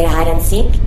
want to play hide and seek?